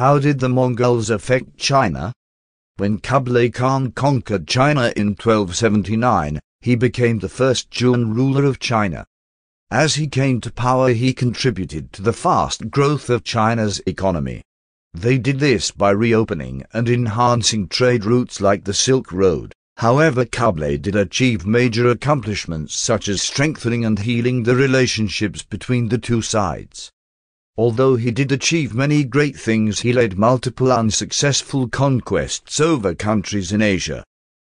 How did the Mongols affect China? When Kublai Khan conquered China in 1279, he became the first Yuan ruler of China. As he came to power he contributed to the fast growth of China's economy. They did this by reopening and enhancing trade routes like the Silk Road. However, Kublai did achieve major accomplishments such as strengthening and healing the relationships between the two sides. Although he did achieve many great things, he led multiple unsuccessful conquests over countries in Asia.